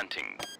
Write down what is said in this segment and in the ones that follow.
Planting.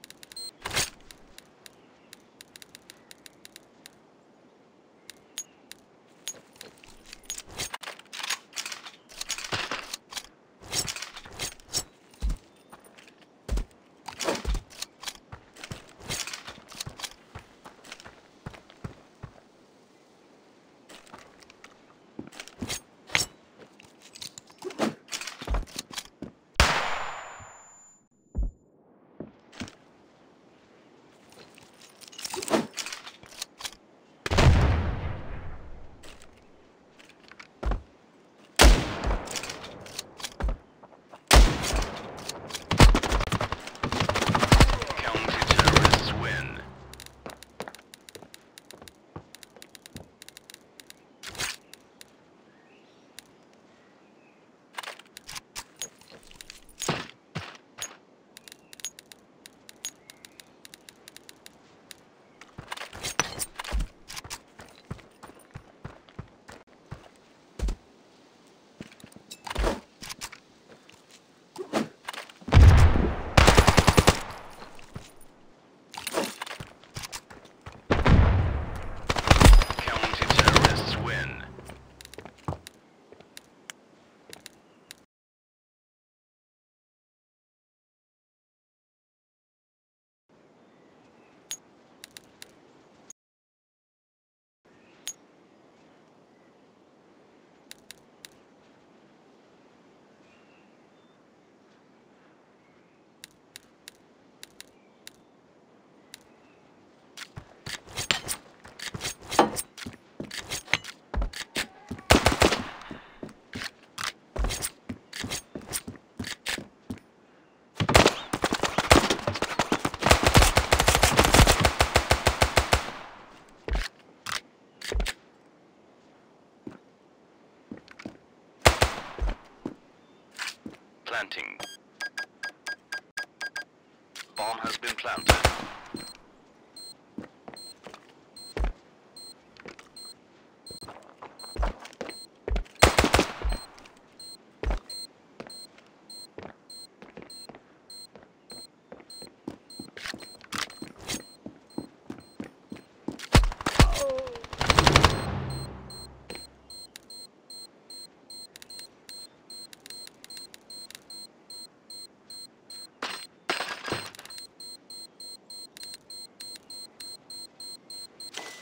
Planting. Bomb has been planted.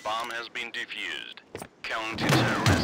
Bomb has been defused. Counter-terrorists